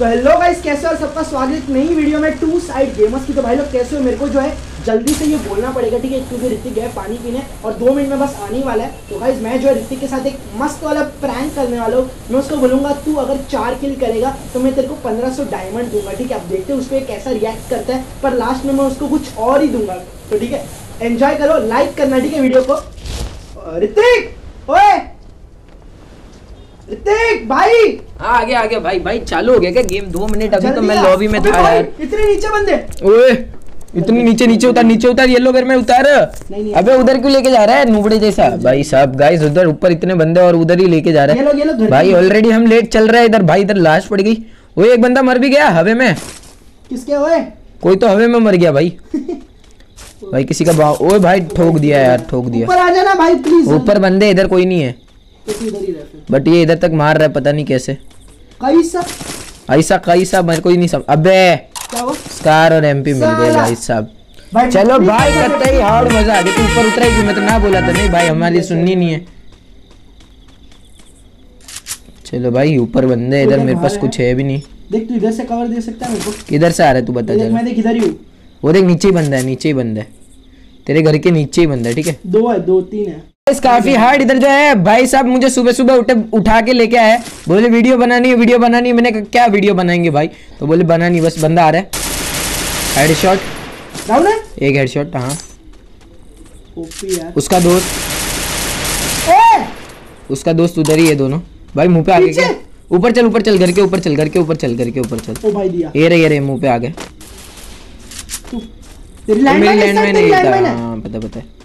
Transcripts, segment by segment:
तो hello guys कैसे हो? सबका स्वागत। नई वीडियो में टू साइड गेमर्स की। तो भाई लोग, कैसे हो? मेरे को जो है, जल्दी से ये बोलना पड़ेगा, ठीक है? क्योंकि ऋतिक गए पानी पीने और दो मिनट में बस आने ही वाला है। तो गाइस मैं जो है ऋतिक के साथ एक मस्त वाला प्रैंक करने वाला हूँ। मैं उसको बोलूँगा, तू अगर चार किल करेगा तो मैं तेरे को पंद्रह सौ डायमंड दूँगा, ठीक है? आप देखते हैं उस पर कैसा रिएक्ट करता है। पर लास्ट में मैं उसको कुछ और ही दूँगा। तो ठीक है एंजॉय करो लाइक करना, ठीक है वीडियो को। ऋतिक! ऋतिक भाई। हाँ आगे आगे भाई भाई चालू हो गया क्या गेम? दो मिनट अभी तो मैं लॉबी में था यार। इतने नीचे बंदे। ओए इतनी नीचे नीचे उतार नीचे उतार येलो घर में उतार। नहीं, नहीं। अबे उधर क्यों लेके जा रहा है? नुबड़े जैसा। भाई साहब गाइस उधर ऊपर इतने बंदे और उधर ही लेके जा रहा ये लोग ये लोग घर है भाई ऑलरेडी हम लेट चल रहा है इधर। भाई इधर लाश पड़ गई। वो एक बंदा मर भी गया हवे में। किसके? ओए। कोई तो हवे में मर गया भाई। भाई किसी का ओए भाई ठोक दिया यार ठोक दिया। ऊपर आ जाना भाई प्लीज़ ऊपर बंदे इधर कोई नहीं है। तो तू बट ये इधर तक मार रहा है पता नहीं कैसे। कैसा? ऐसा कैसा मेरे को ही नहीं समझ अबे! स्कार और एमपी मिल गए भाई साहब। चलो भाई करते ही हार्ड मज़ा आ गया तू ऊपर उतरा ही मैं तो ना बोला था नहीं भाई हमारी सुननी नहीं है। चलो भाई ऊपर बंदे इधर मेरे पास कुछ है। भी नहीं। देख तू इधर से कवर दे सकता है मेरे को। किधर से आ रहा है तू बता जरा। मैं देख इधर ही हूँ। वो देख नीचे ही बंदा है नीचे ही बंदा है। तेरे घर के नीचे ही बंदा है ठीक है? दो है दो तीन है। काफ़ी हार्ड इधर जो है भाई साहब मुझे सुबह सुबह उठे उठा के लेके आए। बोले वीडियो बनानी है वीडियो बनानी है। मैंने क्या वीडियो बनाएँगे भाई? तो बोले बनानी बस बंदा आ रहा है। हेडशॉट एक हेडशॉट हाँ। उसका दोस्त। ए! उसका दोस्त उधर ही है दोनों। भाई मुँह पे आ गए ऊपर चल ऊपर चल घर के ऊपर चल घर के ऊपर चल घर के ऊपर चल। ओ भाई दिया ये रहे ये रहे मुँह पे आ गए तेरी लैंड मेरी माइन लैंड में नहीं था है हाँ। पता पता है।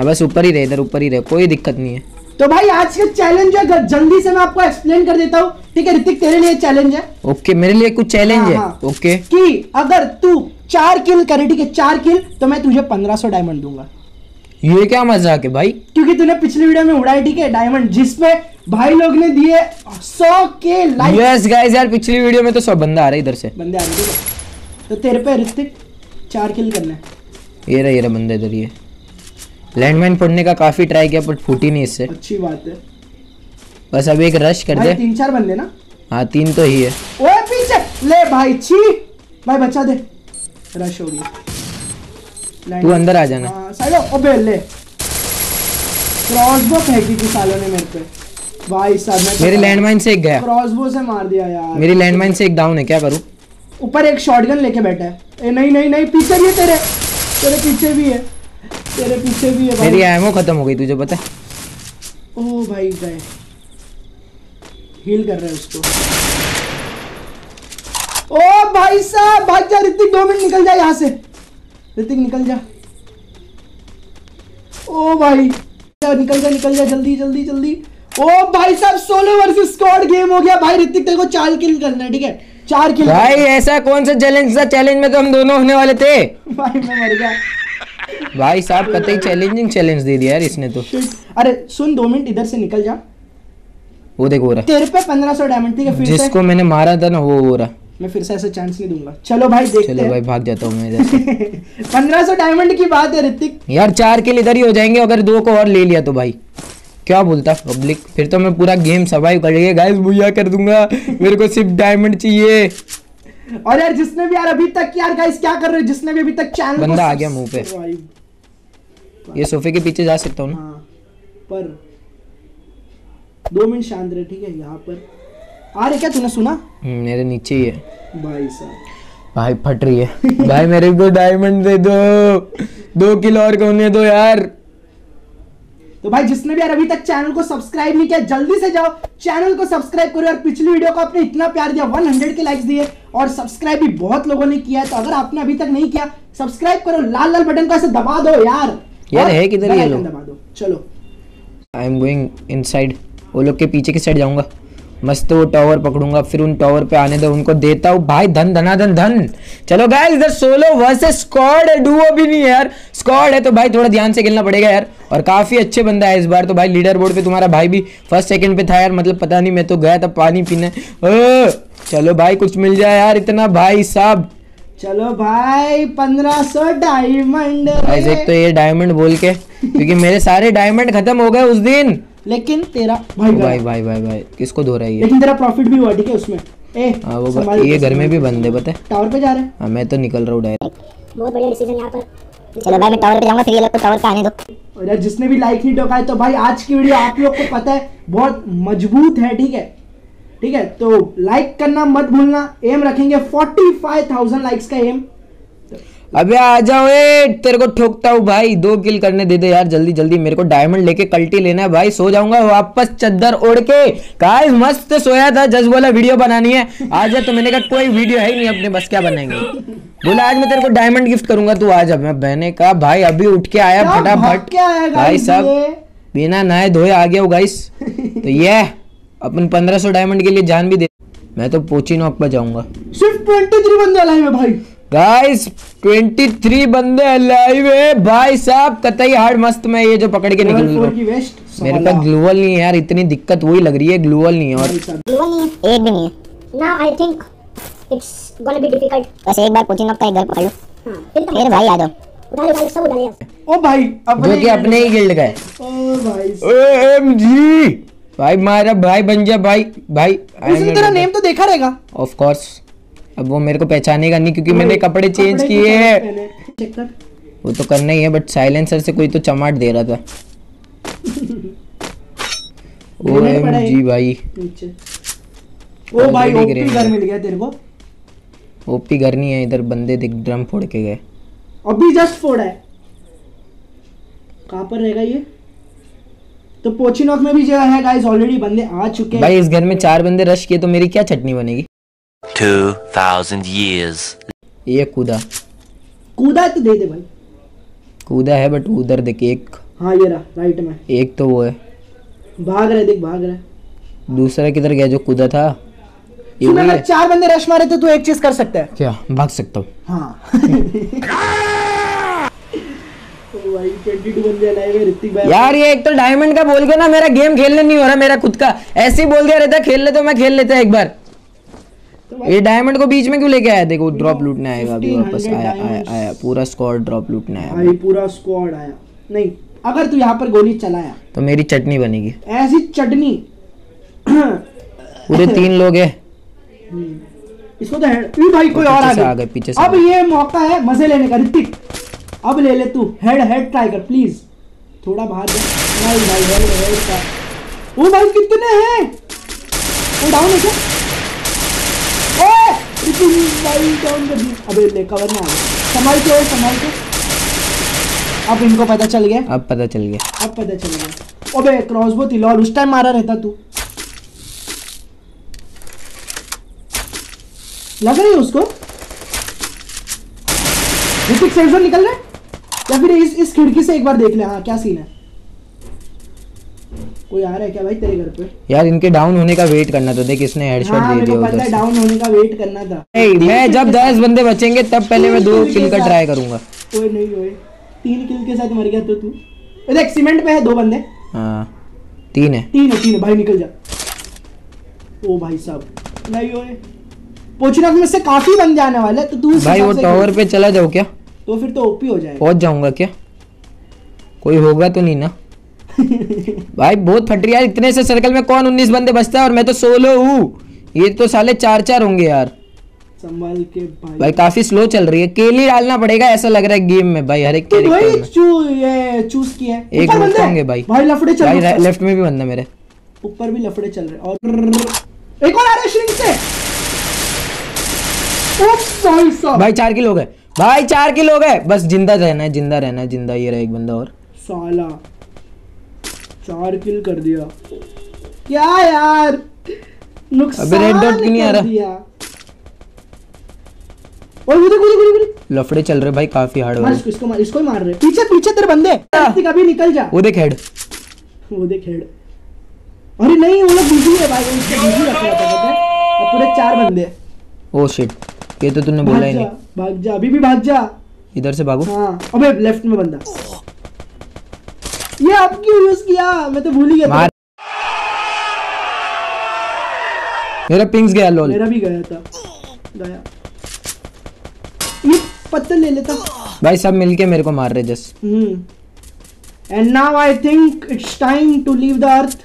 हाँ बस ऊपर ही रहे इधर ऊपर ही रहे कोई दिक्कत नहीं है। तो भाई आज का चैलेंज है जल्दी से मैं आपको एक्सप्लेन कर देता हूँ ठीक है ऋतिक तेरे लिए चैलेंज है। ओके मेरे लिए कुछ चैलेंज है? हाँ, हाँ। ओके कि अगर तू चार किल करे ठीक है चार किल तो मैं तुझे पंद्रह सौ डायमंड दूँगा। ये क्या मज़ाक है भाई? क्योंकि तूने पिछली वीडियो में उड़ाई ठीक है डायमंड जिसपे भाई लोग ने दिए सौ के लाइक यस गाइस यार पिछली वीडियो में तो सब बंदा आ रहा है इधर से। बंदे आ रहे तो तेरे पे ऋतिक चार किल करना है। ये रहा ये रहा बंदा इधर ये। लैंडमाइन फोड़ने का काफ़ी ट्राई किया बट फूटी नहीं इससे। अच्छी बात है। बस अब एक रश कर दे। तीन चार बंदे ना? हाँ तीन तो ही है। ओए पीछे! ले भाई छी! भाई बचा दे। रश हो गई तू अंदर आ जाना। साइड हो, अबे ले। क्रॉसबो फेंकी थी सालों ने मेरे पे। भाई साहब मैं मेरे लैंडमाइन से एक गया। क्रॉसबो से मार दिया यार। मेरी लैंडमाइन से एक डाउन है क्या करूँ? ऊपर एक शॉटगन लेके बैठा है। ए नहीं नहीं नहीं पीछे भी है तेरे। तेरे पीछे भी है। तेरे पीछे भी है भाई। मेरी एमओ खत्म हो गई तुझे पता है। ओ भाई गए हील कर रहे हैं उसको। ओ भाई साहब भाग जा ऋतिक दो मिनट निकल जा यहाँ से। ऋतिक निकल जा। ओ भाई निकल जा निकल जा जल्दी जल्दी जल्दी। ओ भाई साहब सोलो वर्सेस स्क्वाड गेम हो गया। भाई ऋतिक तेरे को चार किल करना है ठीक है? चार किल भाई ऐसा कौन सा चैलेंज था? चैलेंज में तो हम दोनों होने वाले थे। भाई मैं मर गया। भाई साहब कतई चैलेंजिंग चैलेंज दे दिया यार इसने तो। अरे सुन दो मिनट इधर से निकल जा। वो देखो हो रहा। तेरे पे पंद्रह सौ डायमंड ठीक है फिर से? जिसको मैंने मारा था ना वो हो रहा। मैं फिर से ऐसा चांस नहीं दूँगा। चलो भाई देखते चलो भाई भाग जाता हूँ मैं इधर पंद्रह सौ डायमंड की बात है ऋतिक। यार चार किल इधर ही हो जाएँगे अगर दो को और ले लिया तो भाई। क्या बोलता? पब्लिक फिर तो मैं पूरा गेम सर्वाइव कर लिया गाइस भूया कर दूँगा। मेरे को सिर्फ़ डायमंड चाहिए। और यार जिसने भी यार अभी तक यार गाइस क्या कर रहे हो? जिसने भी अभी तक चैनल को बंदा आ गया मुँह पे। ये सोफे के पीछे जा सकता हूँ। ना हाँ पर दो मिनट शांत रहे ठीक है? यहाँ पर। आ रहे क्या तूने सुना? हम्म, मेरे नीचे ही है। भाई साहब। भाई फट रही है। भाई मेरे को डायमंड दे दो। दो किलो और होने दो यार? तो भाई जिसने भी यार अभी तक चैनल को सब्सक्राइब नहीं किया जल्दी से जाओ। चैनल को सब्सक्राइब करो यार। पिछली वीडियो को आपने इतना प्यार दिया 100 के लाइक्स दिए। और सब्सक्राइब भी बहुत लोगों ने किया है तो अगर आपने अभी तक नहीं किया सब्सक्राइब करो लाल लाल बटन को ऐसे दबा दो यार। यार है किधर ये लोग? दबा दो। चलो। आई एम गोइंग इनसाइड वो लोग के पीछे की साइड जाऊँगा। मस्त वो टावर पकड़ूँगा फिर उन टावर पे आने दो उनको देता हूँ। भाई धन धना धन। धन चलो गाइस इधर सोलो वर्सेस स्क्वाड है डुओ भी नहीं है यार। स्क्वाड है तो भाई थोड़ा ध्यान से खेलना पड़ेगा यार। और काफ़ी अच्छे बंदा है इस बार तो भाई लीडर बोर्ड पे तुम्हारा भाई भी फ़र्स्ट सेकंड पे था यार। मतलब पता नहीं मैं तो गया था पानी पीने। ओ, चलो भाई कुछ मिल जाए यार इतना भाई साहब। चलो भाई पंद्रह सौ डायमंड गाइस एक तो ये डायमंड बोल के क्योंकि मेरे सारे डायमंड खत्म हो गए उस दिन। लेकिन तेरा भाई गया। भाई भाई भाई भाई किसको धो रहा है ये? लेकिन तेरा प्रॉफिट भी हुआ ठीक है उसमें। ए हाँ वो ये घर में भी बंद है पता टावर पे जा रहे हैं। हाँ मैं तो निकल रहा हूँ डायरेक्ट बहुत बढ़िया डिसीज़न यहाँ पर। चलो भाई मैं टावर पे जाऊँगा फिर ये लोग को टावर पे आने दो। और जिसने भी लाइक नहीं ठोका है तो भाई आज की वीडियो आप लोग को पता है बहुत मज़बूत है ठीक है। ठीक है? तो लाइक करना मत भूलना। एम रखेंगे 45,000 लाइक्स का एम अबे आ जाओ ए तेरे को ठोकता हूँ भाई। दो किल करने दे दे यार जल्दी जल्दी। मेरे को डायमंड लेके कल्टी लेना है भाई। सो जाऊँगा वापस चद्दर ओढ़ के। गाइस मस्त सोया था। जस्ट बोला वीडियो बनानी है। आज तो मैंने कहा कोई वीडियो है ही नहीं अपने बस क्या बनाएँगे? बोला आज मैं तेरे को डायमंड गिफ्ट करूँगा। तू आ जा। मैं मैंने कहा भाई अभी उठ के आया फटाफट। के भाई साहब बिना नहाए धोए आ गया हूँ गाइस तो ये अपन 1500 डायमंड के लिए जान भी दे मैं तो पोची नॉक पर जाऊँगा। सिर्फ़ 23 बंदे लाए हैं भाई। गाइस 23 बंदे अलाइव है। भाई साहब कतई हार्ड मस्त मैं ये जो पकड़ के निकल रहा हूँ। मेरे पास ग्लूवल नहीं है यार इतनी दिक्कत वही लग रही है ग्लूवल नहीं है और ग्लूवल नहीं है एक भी नहीं है। Now I think it's gonna be difficult बस एक बार कोचिंग का एक घर पकड़ लो। हाँ फिर तो भाई आ जाओ। उठा ले भाई सब उठा ले ओ भाई अपने जो कि अपने ही गिल्ड का है। ओ भाई ओएमजी भाई मारा भाई बन जा भाई भाई उसने तेरा नेम तो देखा रहेगा। ऑफ़ कोर्स अब वो मेरे को पहचानेगा नहीं क्योंकि मैंने कपड़े चेंज किए हैं। वो तो करना ही है बट साइलेंसर से कोई तो चमाट दे रहा था। पड़ा है। ओएमजी भाई। ओ भाई ओपी घर मिल गया तेरे को। ओपी घर नहीं है इधर बंदे दिख ड्रम फोड़ के गए। अभी जस्ट फोड़ा है। कहाँ पर रहेगा ये? तो पोचिनॉक में भी जगह है गाइस ऑलरेडी बंदे आ चुके हैं। भाई इस घर में चार बंदे रश किए तो मेरी क्या चटनी बनेगी? 2,000 years ये कूदा। कूदा तो दे दे भाई। कूदा है बट उधर देख एक। हाँ ये रहा राइट में। एक तो वो है। भाग रहे देख भाग रहे दूसरा किधर गया जो कूदा था? ये सुन चार बंदे रश मारे तो तू एक चीज़ कर सकता है। क्या? भाग सकता हूँ। हाँ ओ भाई 22 बंदे अलाइव है ऋतिक भाई यार ये एक तो डायमंड का बोल के ना मेरा गेम खेलने नहीं हो रहा मेरा खुद का। ऐसे ही बोल दिया रहता खेल ले तो मैं खेल लेता एक बार। ये डायमंड को बीच में क्यों लेके आया? देखो ड्रॉप लूटने आएगा अभी वापस आया आया आया पूरा स्क्वाड ड्रॉप लूटने आया। भाई पूरा स्क्वाड आया। नहीं अगर तू यहाँ पर गोली चलाया तो मेरी चटनी बनेगी। ऐसी चटनी। पूरे तीन लोग हैं। इसको तो ई भाई कोई और आ गए, गया पीछे अब ये मौका है मज़े लेने का ऋतिक। अब ले ले तू हेड हेड ट्राई कर प्लीज़ थोड़ा बाहर नहीं भाई हेड हेड का ओ भाई कितने हैं? वो डाउन है क्या ओए ऋतिक भाई डाउन कर दी अबे ले कवर में आ गया संभाल के संभाल के। अब इनको पता चल गया। अब पता चल गया। अब पता चल गया। अबे क्रॉसबो थी लॉल उस टाइम मारा रहता तू। लग रही है उसको? ऋतिक सेफ़ निकल रहा है? या फिर इस इस खिड़की से एक बार देख ले हाँ क्या सीन है? कोई आ रहा है क्या भाई तेरे घर पे? यार इनके डाउन होने का वेट करना था देख इसने हेडशॉट हाँ दे दिया पता उधर है डाउन होने का वेट करना था। ए, मैं जब दस बंदे बचेंगे तब पहले मैं दो किल का ट्राई करूँगा। कोई नहीं ओए तीन किल के साथ मर गया तो तू। देख सीमेंट पे है दो बंदे। हाँ तीन है। तीन है तीन है भाई निकल जा। ओ भाई साहब। नहीं ओए। पोचनाक में से काफ़ी बंदे आने वाले तो तू भाई वो टावर पे चला जाओ क्या। तो फिर तो ओपी हो जाएगा। पहुँच जाऊँगा क्या? कोई होगा तो नहीं ना? भाई बहुत फट रही यार इतने से सर्कल में कौन उन्नीस बंदे बचता है और मैं तो सोलो हूँ। ये तो साले चार चार होंगे यार। संभाल के भाई। भाई काफ़ी स्लो चल रही है। केली डालना पड़ेगा ऐसा लग रहा है गेम में भाई हर एक तू भाई चू ये चूज़ किया है। एक बंदे होंगे भाई। भाई लफड़े चल भाई रहे लेफ़्ट में भी बंदा मेरे। ऊपर भी लफड़े चल रहे और एक और आ रहा है श्रिंक से। ओ भाई साहब भाई चार किलो गए। भाई चार किलो गए। बस ज़िंदा रहना है ज़िंदा रहना है ज़िंदा ये रहा एक बंदा और। साला चार किल कर दिया। क्या यार? नुकसान अबे red dot क्यों नहीं आ रहा? ओए उधर उधर उधर लफड़े चल रहे भाई काफ़ी हार्ड मार वाले इसको इसको मार इसको ही मार रहे पीछे पीछे तेरे बंदे। कार्तिक अभी निकल जा। वो देख हेड वो देख हेड अरे नहीं वो लोग बिज़ी है भाई उनको बिज़ी रखा था पता है पूरे चार बंदे ओ शिट ये तो तूने बोला ही नहीं। भाग जा अभी भी भाग जा। इधर से भागो। हाँ अबे लेफ़्ट में बंदा। ये अब क्यों यूज़ किया? मैं तो भूल ही गया। मार। पिंग्स गया लॉल मेरा भी गया था। गया। ये पत्थर ले लेता। भाई सब मिलके मेरे को मार रहे जस। And now I think it's time to leave the earth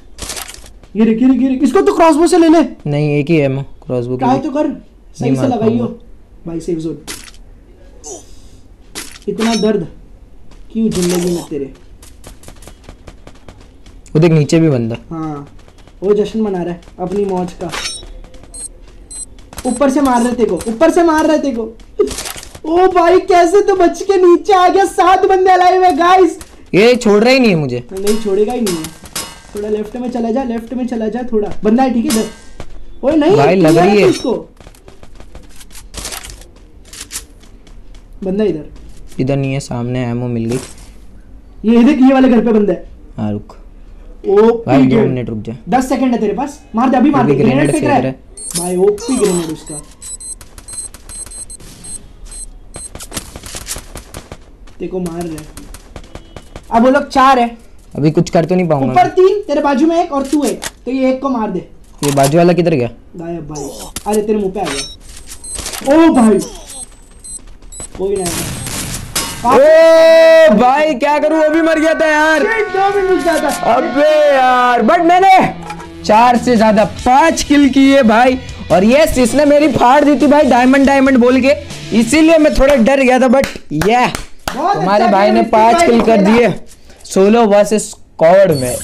गिर गिर गिर। इसको तो क्रॉसबो से ले ले। नहीं एक ही एमो क्रॉसबो ट्राई की तो कर। सही से लगाइयो। भाई सेफ़ जोन इतना दर्द क्यों ज़िंदगी में तेरे? वो देख नीचे भी बंदा। हाँ वो जश्न मना रहा है अपनी मौज का। ऊपर से मार रहे थे को ऊपर से मार रहे थे को। ओ भाई कैसे तो बच के नीचे आ गया? सात बंदे अलाइव है गाइस ये छोड़ रहा ही नहीं है मुझे। नहीं छोड़ेगा ही नहीं। है थोड़ा लेफ़्ट में चला जा लेफ़्ट में चला जा थोड़ा। बंदा है ठीक है ओए नहीं भाई, लग रही है। उसको बंदा इधर। इधर नहीं है सामने एमो मिल गई। ये देख ये वाले घर पे बंदा है। हाँ रुक। ओ भाई दो मिनट रुक जा। दस सेकंड है तेरे पास। मार दे अभी मार दे। ग्रेनेड फेंक रहा है। भाई ओपी ग्रेनेड उसका। देखो मार रहे अब वो लोग चार है। अभी कुछ कर तो नहीं पाऊँगा ऊपर तीन तेरे बाजू में एक और तू एक तो ये एक को मार दे। ये बाजू वाला किधर गया? गायब भाई। अरे तेरे मुँह पे आ गया। ओ भाई। कोई नहीं। ओ भाई क्या करूँ? वो भी मर गया था यार। दो जाता अबे यार बट मैंने चार से ज़्यादा पाँच किल किए भाई। और यस इसने मेरी फाड़ दी थी भाई डायमंड डायमंड बोल के। इसीलिए मैं थोड़ा डर गया था बट ये अच्छा भाई ने पाँच किल कर दिए। सोलो वर्सेस स्क्वाड में।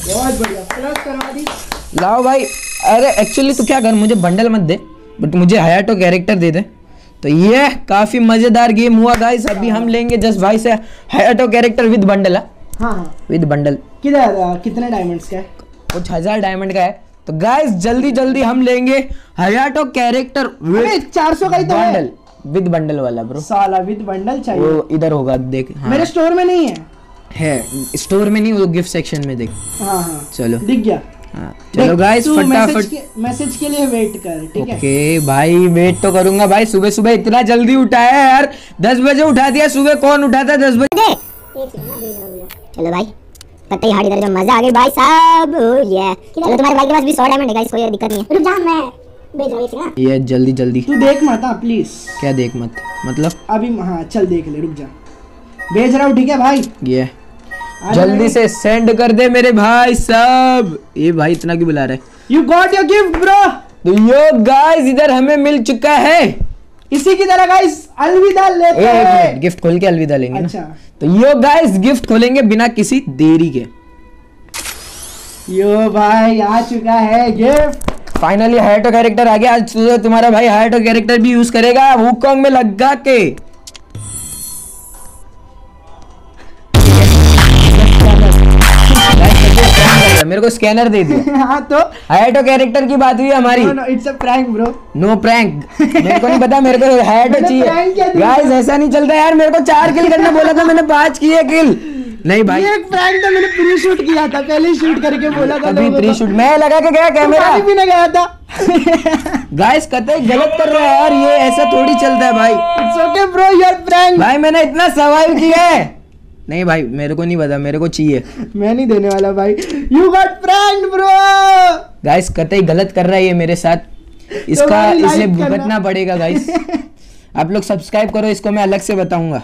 लाओ भाई। अरे एक्चुअली तू क्या कर? मुझे बंडल मत दे बट मुझे हयाटो कैरेक्टर दे दे। तो ये काफ़ी मज़ेदार गेम हुआ गाइस अभी हम लेंगे जस्ट भाई से हयाटो कैरेक्टर विद बंडल हाँ? हाँ। विद बंडल किधर कितने डायमंड्स का है? कुछ हज़ार डायमंड का है। तो गाइस जल्दी जल्दी हम लेंगे हयाटो कैरेक्टर चार सौ का ही तो बंडल विद बंडल वाला ब्रो साला विद बंडल चाहिए। वो इधर होगा देख हाँ, मेरे स्टोर में नहीं है। है स्टोर में नहीं वो गिफ्ट सेक्शन में देख। हाँ हाँ। चलो। दिख गया। हाँ, चलो गाइस फटाफट। मैसेज के लिए वेट कर ठीक है? ओके भाई वेट तो करूँगा भाई। सुबह सुबह इतना जल्दी उठाया है यार। दस बजे उठा दिया। सुबह कौन उठाता दस बजे। चलो भाई कतई हाड़ी इधर जो मज़ा आ गई भाई साहब ये चलो तुम्हारे भाई के पास भी सौ डायमंड है गाइस कोई दिक्कत नहीं है। रुक जा मैं भेज रहा हूँ ये जल्दी जल्दी। तू देख मत हाँ प्लीज़ क्या देख मत? मतलब? अभी हाँ चल देख ले रुक जा। भेज रहा हूँ ठीक है भाई? ये जल्दी से सेंड कर दे मेरे भाई सब। ये भाई इतना क्यों बुला रहे you got your gift bro तो यो गाइस इधर हमें मिल चुका है। इसी की तरह गाइस अलविदा लेते हैं। गिफ्ट खोल के अलविदा लेंगे अच्छा। ना तो यो गाइस गिफ्ट खोलेंगे बिना किसी देरी के। यो भाई आ चुका है गिफ्ट फाइनली हायटो कैरेक्टर आ गया। आज तो तुम्हारा भाई हायटो कैरेक्टर भी यूज़ करेगा वुकॉन्ग में लगा के। मेरे को स्कैनर दे दिया। हाँ तो? हायटो कैरेक्टर की बात हुई हमारी। It's a prank bro no prank मेरे को नहीं पता मेरे को किया चाहिए गाइस ऐसा नहीं चलता यार मेरे को चार किल करने बोला था मैंने पाँच किए किल नहीं भाई। ये एक प्रैंक था मैंने प्री शूट किया था पहले शूट करके बोला था अभी प्री शूट मैं लगा के गया कैमरा पानी पीने गया था। गाइस कतई गलत कर रहा है यार ये ऐसा थोड़ी चलता है भाई। It's okay bro your prank भाई मैंने इतना सवाल किया है। नहीं भाई मेरे को नहीं पता मेरे को चाहिए। मैं नहीं देने वाला भाई। You got prank bro guys कतई गलत कर रहा है ये मेरे साथ। इसका भाई इसे भुगतना पड़ेगा गाइस आप लोग सब्सक्राइब करो इसको मैं अलग से बताऊँगा।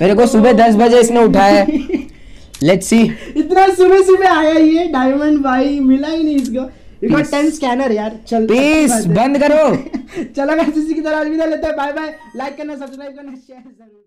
मेरे को सुबह दस बजे इसने उठाया है। लेट्स सी इतना सुबह सुबह आया ये डायमंड भाई मिला ही नहीं इसको। यू गॉट 10 स्कैनर यार। चल प्लीज़। बंद करो। चलो गाइस इसी की तरह अलविदा लेते हैं। बाय बाय लाइक करना सब्सक्राइब करना शेयर ज़रूर